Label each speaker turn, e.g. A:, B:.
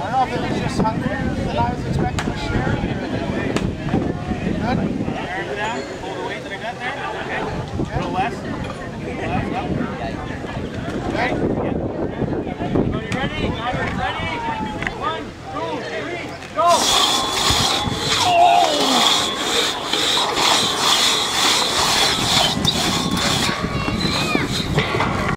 A: I don't know if they were just hungry